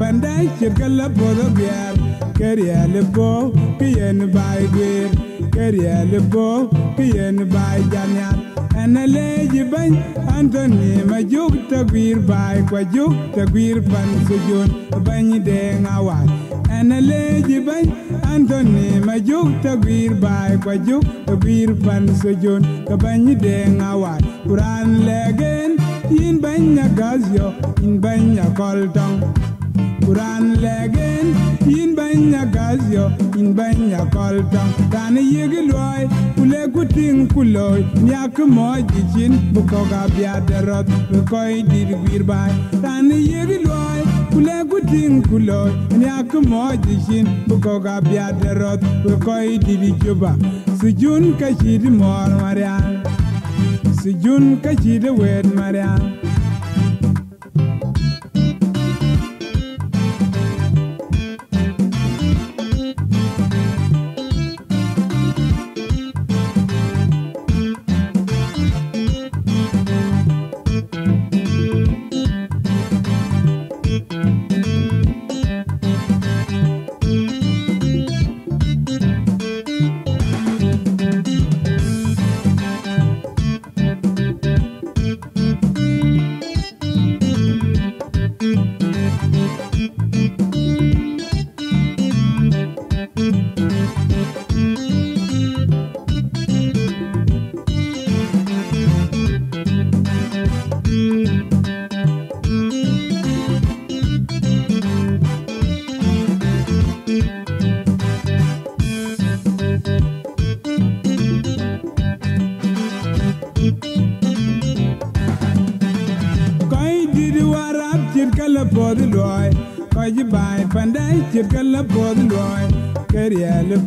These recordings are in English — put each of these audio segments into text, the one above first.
pandai cirkala podo bier keriele bo kiyen bay gwir keriele bo kiyen bay janyat ene leji bany antoni ma juk tagwir bay kwa juk tagwir pan sujun bany deng awat ene leji bany antoni ma juk tagwir bay kwa juk tagwir pan sujun bany deng awat kuran legen yin banya gazyo yin banya koltong kuran legen yin banya gazyo yin banya koltong tan yegi loy kule kuting kuloy. Nyak moji chin bukoga biaderot koy dir gwir bay tan yegi loy kule kuting kuloy. Nyak moji chin bukoga biaderot koy dir juba sujun kashid mor marian. Sujun kashid wed marian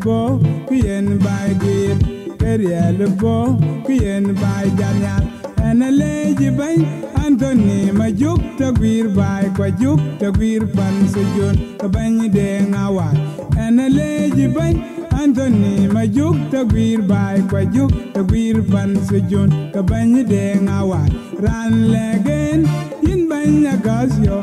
keriele po kiyen bay gwir keriele po kiyen bay janyat. Ene leji bany antoni ma juk tagwir bay kwa juk tagwir pan sujun kabany deng awat ene leji bany Anthony majuk tagwir bay kwa juk tagwir pan sujun kabany deng awat ran legen yin banya gazyo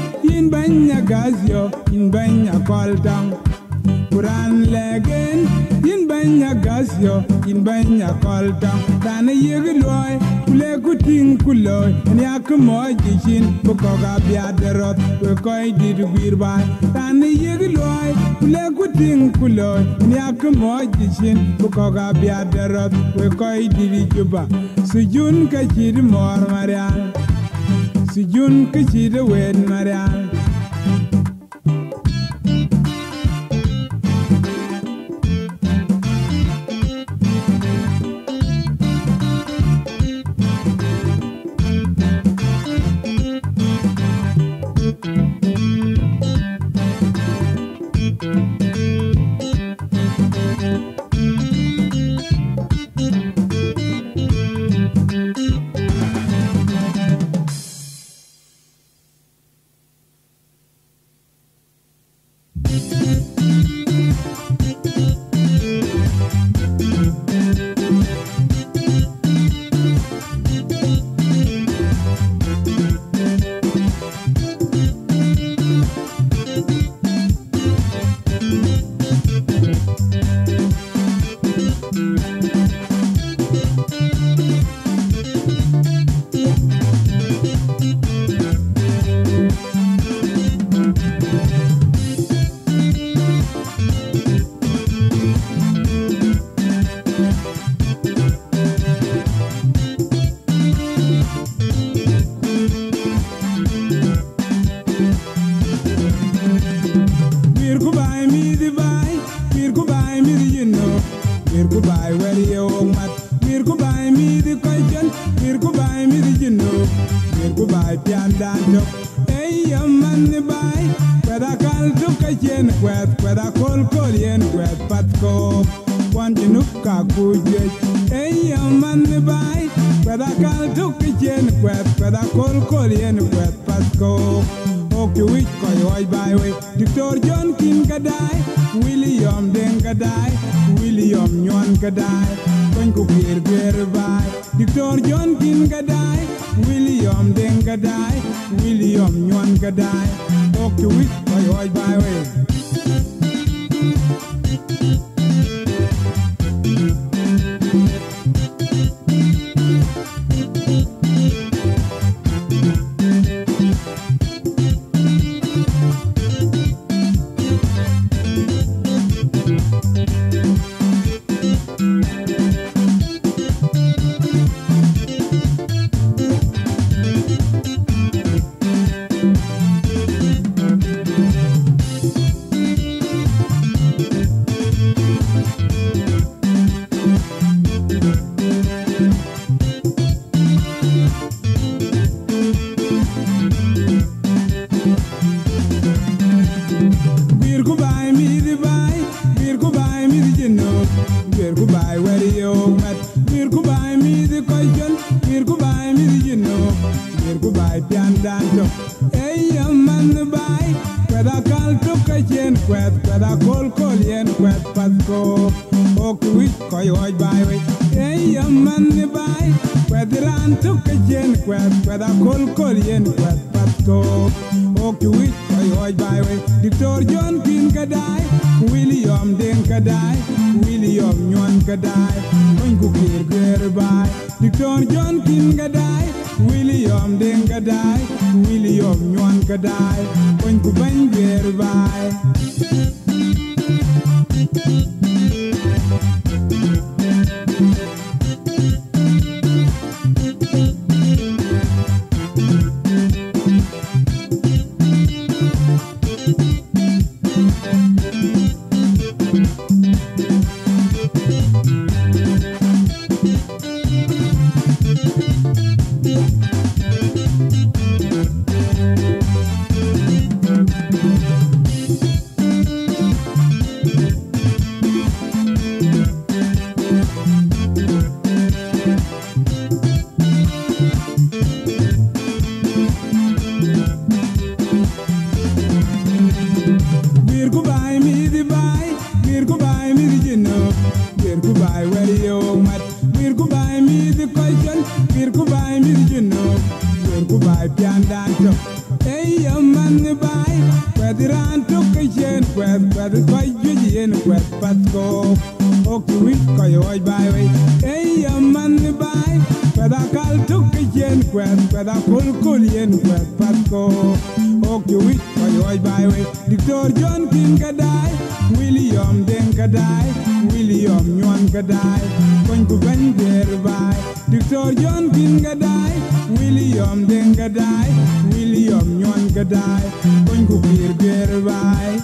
in banya gazio in banya koltang Kuran legen in banya gazio in banya koltang Dana yegi loy kule kuting kuloy. Ni ak moy gishin bukoga biaderot We koy did gwir bai Dana yegi loy kule kuting kuloy. Ni ak moy gishin bukoga biaderot We koy did juba Sujun ka chid mor marial si jun ki ci de wed marial William Den kadai William Nyon kadai Kony ku kir kir bai Dictor John Kin kadai William Den kadai William Nyon kadai Oki wich koi oi bai we Bir kwed ran tuk ka chen kwed, kweda kol yen kwed pat ko. Ok wich koi oi bai we. Dictor John Kin kadai, William Den kadai, William Nyon kadai, Kony ku kir kir bai. Dictor John Kin kadai, William Den kadai, William nyuan kadai Kwen ku bany gwer bai Bir Kwedi ran tok ke chen Kwed kwed koi juji yen kwed pat ko Ok tu wit koi oi bai wei Hey yo man bai Kwed akal tok ke chen Kwed kwed akul kul yen kwed pat ko Ok tu wit koi oi bai wei Dictor John King kadai William Den kadai William Nyuan kadai Kony ku bany gwer bai Doctor John Quinn nga daay Deng nga daay William Nyon nga ku biir biir baay.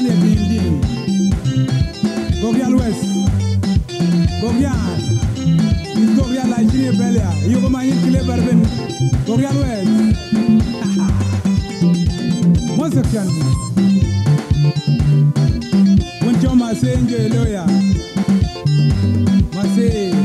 Gane Bindin. Gogial West. Gogial. Is Gogial Nigeria Belia. Yogo Mahin Kile Berben. Gogial West. Monsa Fianzi. Wanchoma Senjo Eloya. Masei.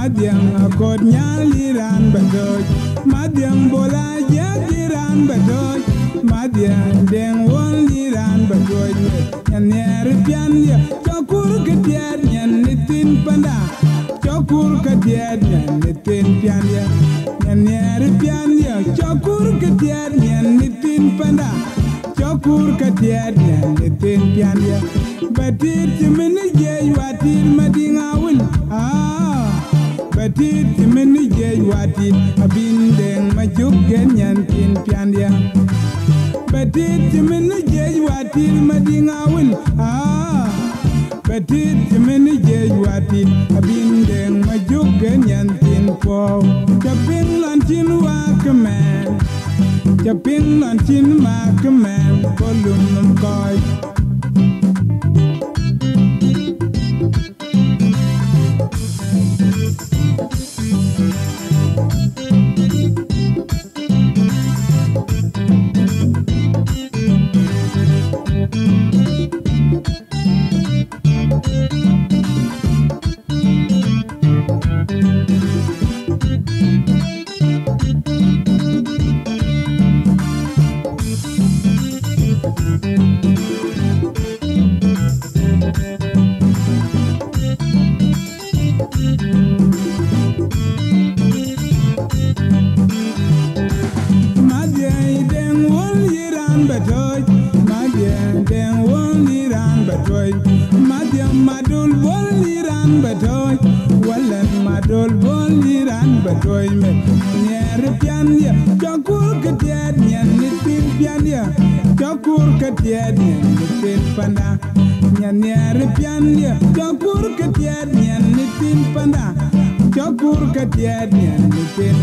Madiang akod nyal Iran batoy Madiang bola jag Iran batoy Madiang deng won Iran batoy Nyan pian ya chokur ketier nyan nitin panda Chokur ketier nyan nitin pian ya Nyan yer pian ya chokur ketier nyan nitin panda Chokur ketier nyan nitin pian ya Batir chimini jay watir madinga wil Ah Batir chimini jay watir Abin deng majuk gen nyan tin pian ya Batir chimini jay watir madinga wil Ah Batir chimini jay watir Abin deng majuk gen nyan tin po Chapin lanchin wakaman Chapin lanchin wakaman Kolum num koi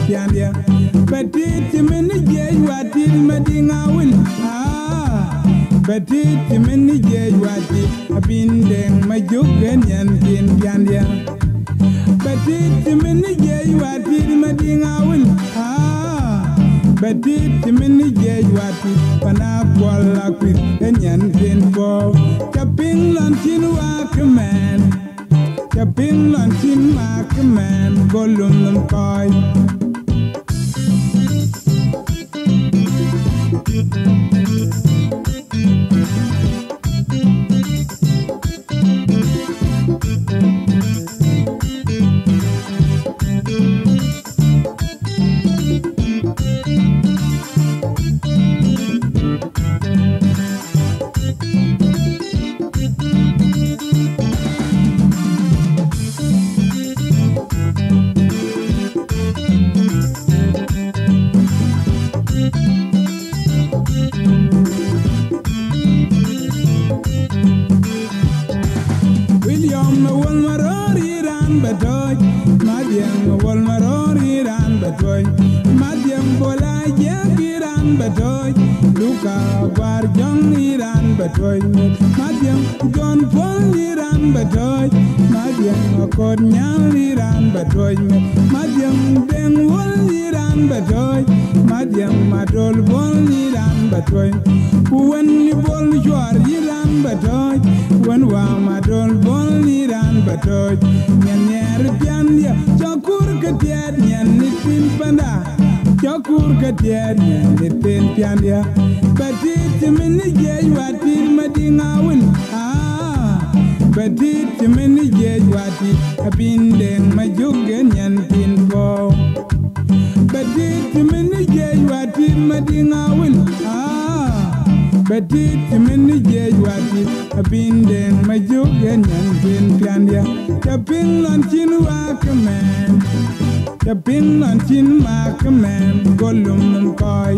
piandia petit min je wati madinga win ah petit min je a abinde majugen yan kin piandia petit min je wati madinga win ah petit min wedding I will ah but it many years you are it I've been then my joke and been Candia the pin on chin man. The chin man. Golum koi